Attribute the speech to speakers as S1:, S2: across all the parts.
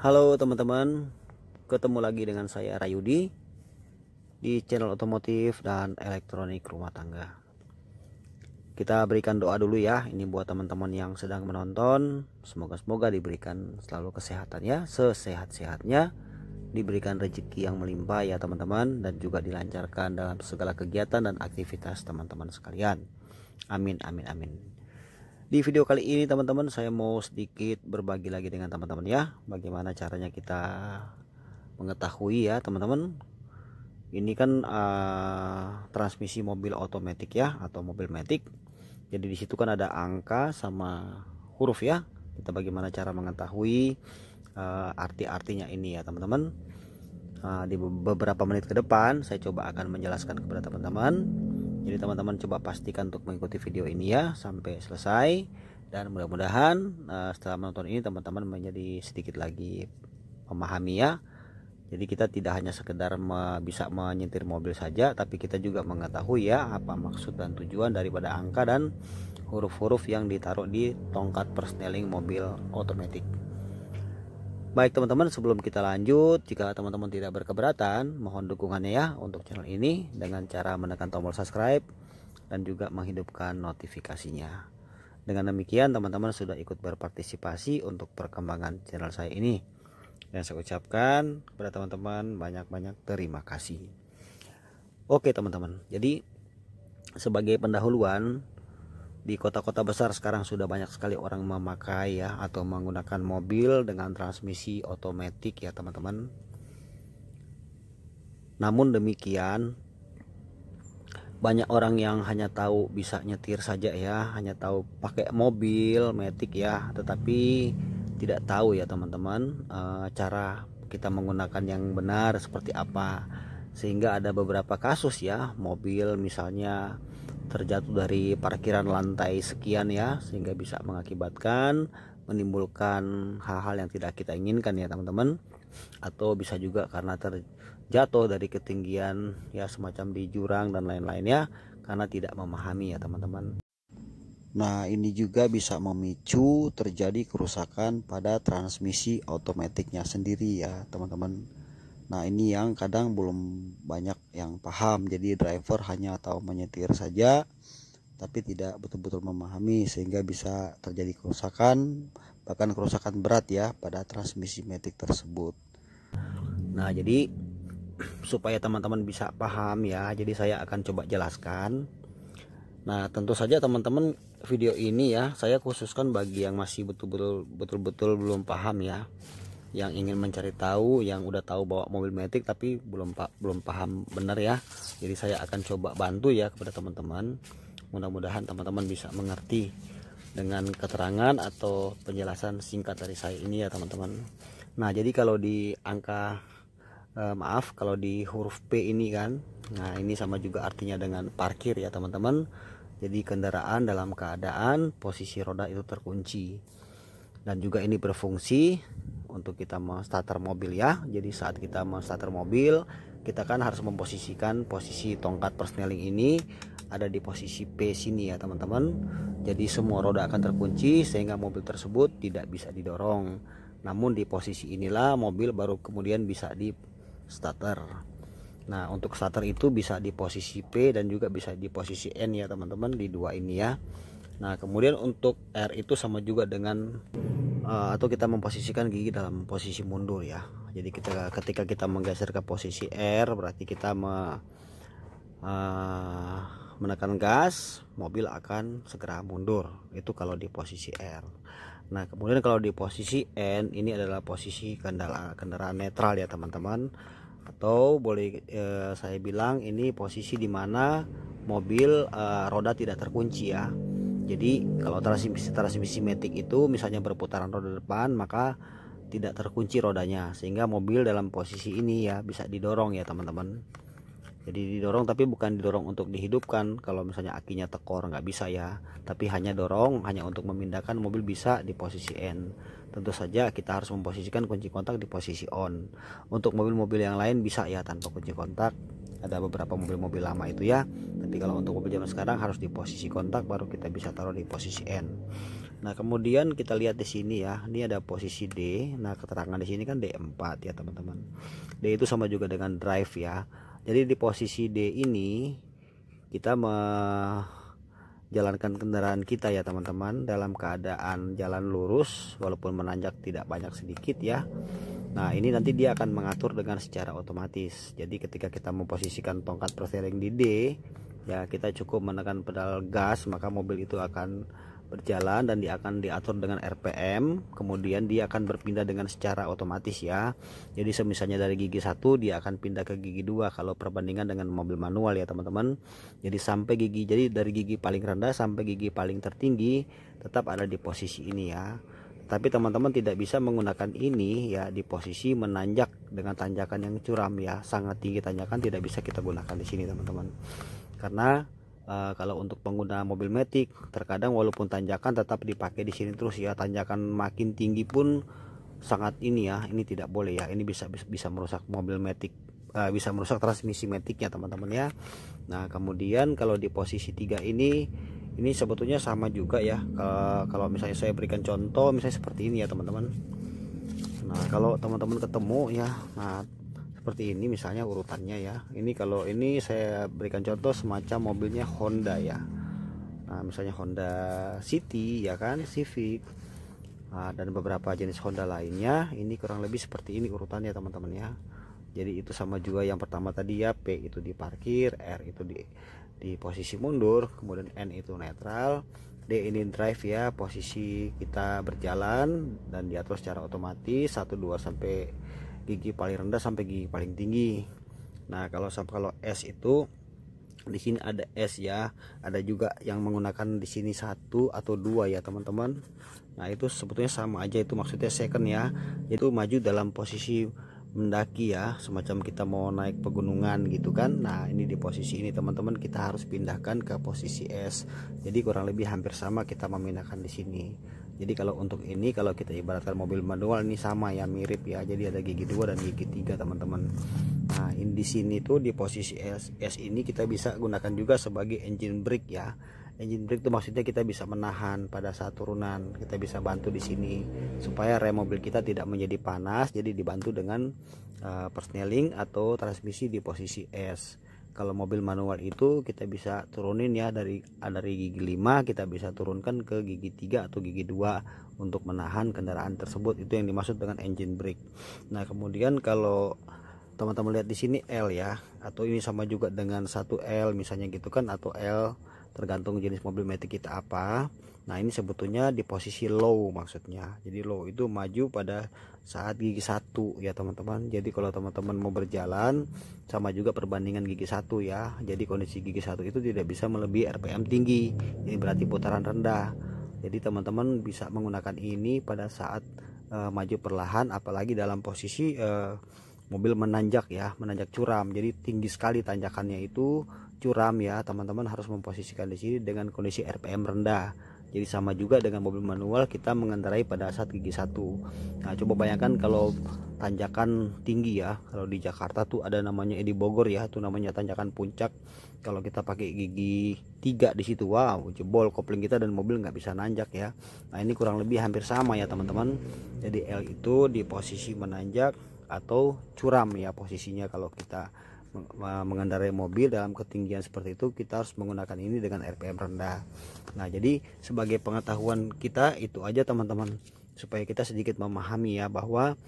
S1: Halo teman-teman, ketemu lagi dengan saya Rayudi di channel otomotif dan elektronik rumah tangga. Kita berikan doa dulu ya, ini buat teman-teman yang sedang menonton. Semoga-semoga diberikan selalu kesehatan ya, sesehat-sehatnya. Diberikan rezeki yang melimpah ya teman-teman dan juga dilancarkan dalam segala kegiatan dan aktivitas teman-teman sekalian. Amin amin amin. Di video kali ini teman-teman saya mau sedikit berbagi lagi dengan teman-teman ya. Bagaimana caranya kita mengetahui ya teman-teman. Ini kan uh, transmisi mobil otomatis ya atau mobil matic. Jadi di situ kan ada angka sama huruf ya. Kita bagaimana cara mengetahui uh, arti-artinya ini ya teman-teman. Uh, Di beberapa menit ke depan saya coba akan menjelaskan kepada teman-teman jadi teman-teman coba pastikan untuk mengikuti video ini ya sampai selesai. Dan mudah-mudahan uh, setelah menonton ini teman-teman menjadi sedikit lagi memahami ya. Jadi kita tidak hanya sekedar me bisa menyetir mobil saja tapi kita juga mengetahui ya apa maksud dan tujuan daripada angka dan huruf-huruf yang ditaruh di tongkat persneling mobil otomatis Baik teman-teman sebelum kita lanjut jika teman-teman tidak berkeberatan mohon dukungannya ya untuk channel ini dengan cara menekan tombol subscribe dan juga menghidupkan notifikasinya. Dengan demikian teman-teman sudah ikut berpartisipasi untuk perkembangan channel saya ini. Dan saya ucapkan kepada teman-teman banyak-banyak terima kasih. Oke teman-teman, jadi sebagai pendahuluan di kota-kota besar sekarang sudah banyak sekali orang memakai ya atau menggunakan mobil dengan transmisi otomatis ya teman-teman. Namun demikian banyak orang yang hanya tahu bisa nyetir saja ya, hanya tahu pakai mobil matic ya, tetapi tidak tahu ya teman-teman e, cara kita menggunakan yang benar seperti apa. Sehingga ada beberapa kasus ya, mobil misalnya terjatuh dari parkiran lantai sekian ya sehingga bisa mengakibatkan menimbulkan hal-hal yang tidak kita inginkan ya teman-teman. Atau bisa juga karena terjatuh dari ketinggian ya semacam di jurang dan lain-lain ya karena tidak memahami ya teman-teman. Nah ini juga bisa memicu terjadi kerusakan pada transmisi otomatiknya sendiri ya teman-teman Nah ini yang kadang belum banyak yang paham jadi driver hanya tahu menyetir saja tapi tidak betul-betul memahami sehingga bisa terjadi kerusakan bahkan kerusakan berat ya pada transmisi metik tersebut. Nah jadi supaya teman-teman bisa paham ya jadi saya akan coba jelaskan. Nah tentu saja teman-teman video ini ya saya khususkan bagi yang masih betul-betul belum paham ya yang ingin mencari tahu yang udah tahu bawa mobil metik tapi belum belum paham benar ya. Jadi saya akan coba bantu ya kepada teman-teman. Mudah-mudahan teman-teman bisa mengerti dengan keterangan atau penjelasan singkat dari saya ini ya teman-teman. Nah jadi kalau di angka eh, maaf kalau di huruf P ini kan nah ini sama juga artinya dengan parkir ya teman-teman. Jadi kendaraan dalam keadaan posisi roda itu terkunci. Dan juga ini berfungsi untuk kita starter mobil ya. Jadi saat kita starter mobil kita kan harus memposisikan posisi tongkat persneling ini ada di posisi P sini ya teman-teman. Jadi semua roda akan terkunci sehingga mobil tersebut tidak bisa didorong. Namun di posisi inilah mobil baru kemudian bisa di starter. Nah untuk starter itu bisa di posisi P dan juga bisa di posisi N ya teman-teman di dua ini ya nah kemudian untuk R itu sama juga dengan uh, atau kita memposisikan gigi dalam posisi mundur ya. Jadi kita ketika kita menggeser ke posisi R berarti kita me, uh, menekan gas mobil akan segera mundur. Itu kalau di posisi R. Nah kemudian kalau di posisi N ini adalah posisi kendaraan kendaraan netral ya teman-teman. Atau boleh eh, saya bilang ini posisi di mana mobil eh, roda tidak terkunci ya jadi kalau transmisi transmisi metik itu misalnya berputaran roda depan maka tidak terkunci rodanya sehingga mobil dalam posisi ini ya bisa didorong ya teman-teman jadi didorong tapi bukan didorong untuk dihidupkan kalau misalnya akinya tekor nggak bisa ya tapi hanya dorong hanya untuk memindahkan mobil bisa di posisi N tentu saja kita harus memposisikan kunci kontak di posisi on untuk mobil-mobil yang lain bisa ya tanpa kunci kontak ada beberapa mobil-mobil lama itu ya tapi kalau untuk mobil zaman sekarang harus di posisi kontak baru kita bisa taruh di posisi N Nah, kemudian kita lihat di sini ya. Ini ada posisi D. Nah, keterangan di sini kan D4 ya, teman-teman. D itu sama juga dengan drive ya. Jadi di posisi D ini kita menjalankan kendaraan kita ya, teman-teman, dalam keadaan jalan lurus walaupun menanjak tidak banyak sedikit ya. Nah, ini nanti dia akan mengatur dengan secara otomatis. Jadi ketika kita memposisikan tongkat persering di D, ya kita cukup menekan pedal gas, maka mobil itu akan berjalan dan dia akan diatur dengan RPM kemudian dia akan berpindah dengan secara otomatis ya. Jadi semisalnya dari gigi satu dia akan pindah ke gigi dua kalau perbandingan dengan mobil manual ya teman-teman. Jadi sampai gigi jadi dari gigi paling rendah sampai gigi paling tertinggi tetap ada di posisi ini ya. Tapi teman-teman tidak bisa menggunakan ini ya di posisi menanjak dengan tanjakan yang curam ya. Sangat tinggi tanjakan tidak bisa kita gunakan di sini teman-teman. Karena uh, kalau untuk pengguna mobil metik terkadang walaupun tanjakan tetap dipakai di sini terus ya tanjakan makin tinggi pun sangat ini ya ini tidak boleh ya. Ini bisa bisa merusak mobil metik uh, bisa merusak transmisi metiknya teman-teman ya. Nah kemudian kalau di posisi tiga ini ini sebetulnya sama juga ya. Kalau, kalau misalnya saya berikan contoh misalnya seperti ini ya teman-teman. Nah kalau teman-teman ketemu ya nah seperti ini misalnya urutannya ya. Ini kalau ini saya berikan contoh semacam mobilnya Honda ya. Nah misalnya Honda City ya kan Civic. Nah, dan beberapa jenis Honda lainnya. Ini kurang lebih seperti ini urutannya teman-teman ya. Jadi itu sama juga yang pertama tadi ya P itu di parkir R itu di di posisi mundur kemudian N itu netral D ini drive ya posisi kita berjalan dan diatur secara otomatis 1 2 sampai gigi paling rendah sampai gigi paling tinggi. Nah kalau kalau S itu di sini ada S ya. Ada juga yang menggunakan di sini satu atau dua ya teman-teman. Nah itu sebetulnya sama aja itu maksudnya second ya. Itu maju dalam posisi mendaki ya semacam kita mau naik pegunungan gitu kan. Nah ini di posisi ini teman-teman kita harus pindahkan ke posisi S jadi kurang lebih hampir sama kita memindahkan di sini. Jadi kalau untuk ini kalau kita ibaratkan mobil manual ini sama ya mirip ya. Jadi ada gigi dua dan gigi tiga teman-teman. Nah ini di sini tuh di posisi S, S ini kita bisa gunakan juga sebagai engine brake ya engine brake itu maksudnya kita bisa menahan pada saat turunan. Kita bisa bantu di sini supaya rem mobil kita tidak menjadi panas jadi dibantu dengan uh, persneling atau transmisi di posisi S. Kalau mobil manual itu kita bisa turunin ya dari dari gigi 5 kita bisa turunkan ke gigi 3 atau gigi 2 untuk menahan kendaraan tersebut. Itu yang dimaksud dengan engine brake. Nah kemudian kalau teman-teman lihat di sini L ya atau ini sama juga dengan satu L misalnya gitu kan atau L tergantung jenis mobil metik kita apa. Nah ini sebetulnya di posisi low maksudnya. Jadi low itu maju pada saat gigi satu ya teman-teman. Jadi kalau teman-teman mau berjalan sama juga perbandingan gigi satu ya. Jadi kondisi gigi satu itu tidak bisa melebihi RPM tinggi. Ini berarti putaran rendah. Jadi teman-teman bisa menggunakan ini pada saat uh, maju perlahan apalagi dalam posisi uh, mobil menanjak ya menanjak curam. Jadi tinggi sekali tanjakannya itu curam ya teman-teman harus memposisikan di sini dengan kondisi RPM rendah. Jadi sama juga dengan mobil manual kita mengendarai pada saat gigi satu. Nah coba bayangkan kalau tanjakan tinggi ya kalau di Jakarta tuh ada namanya di Bogor ya itu namanya tanjakan puncak. Kalau kita pakai gigi tiga di situ wow jebol kopling kita dan mobil nggak bisa nanjak ya. Nah ini kurang lebih hampir sama ya teman-teman. Jadi L itu di posisi menanjak atau curam ya posisinya kalau kita mengendarai mobil dalam ketinggian seperti itu kita harus menggunakan ini dengan RPM rendah. Nah jadi sebagai pengetahuan kita itu aja teman-teman. Supaya kita sedikit memahami ya bahwa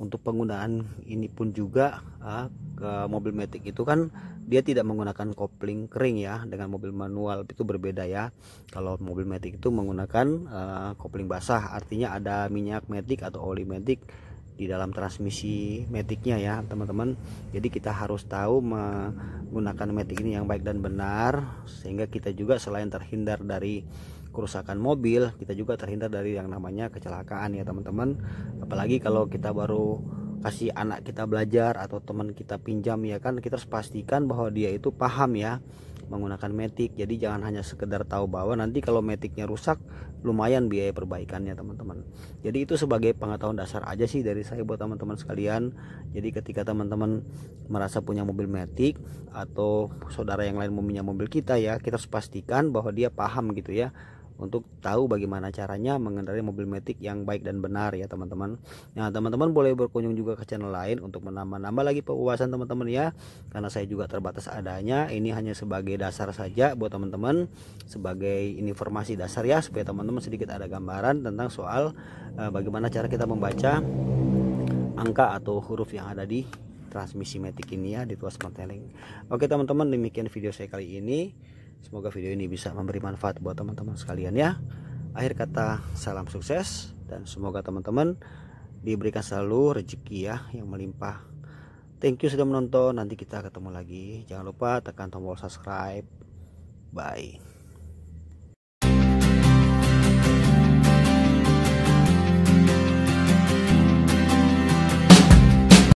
S1: untuk penggunaan ini pun juga uh, ke mobil metik itu kan dia tidak menggunakan kopling kering ya dengan mobil manual. Itu berbeda ya. Kalau mobil metik itu menggunakan uh, kopling basah. Artinya ada minyak metik atau oli metik di dalam transmisi metiknya ya teman-teman. Jadi kita harus tahu menggunakan metik ini yang baik dan benar sehingga kita juga selain terhindar dari kerusakan mobil kita juga terhindar dari yang namanya kecelakaan ya teman-teman. Apalagi kalau kita baru kasih anak kita belajar atau teman kita pinjam ya kan kita harus pastikan bahwa dia itu paham ya menggunakan metik jadi jangan hanya sekedar tahu bahwa nanti kalau metiknya rusak lumayan biaya perbaikannya teman-teman. Jadi itu sebagai pengetahuan dasar aja sih dari saya buat teman-teman sekalian. Jadi ketika teman-teman merasa punya mobil metik atau saudara yang lain mempunyai mobil kita ya kita harus pastikan bahwa dia paham gitu ya untuk tahu bagaimana caranya mengendarai mobil metik yang baik dan benar ya teman-teman. Nah teman-teman boleh berkunjung juga ke channel lain untuk menambah-nambah lagi pewawasan teman-teman ya. Karena saya juga terbatas adanya ini hanya sebagai dasar saja buat teman-teman sebagai informasi dasar ya supaya teman-teman sedikit ada gambaran tentang soal uh, bagaimana cara kita membaca angka atau huruf yang ada di transmisi metik ini ya di tuas manteling oke teman-teman demikian video saya kali ini semoga video ini bisa memberi manfaat buat teman-teman sekalian ya. Akhir kata salam sukses dan semoga teman-teman diberikan selalu rezeki ya yang melimpah. Thank you sudah menonton. Nanti kita ketemu lagi. Jangan lupa tekan tombol subscribe. Bye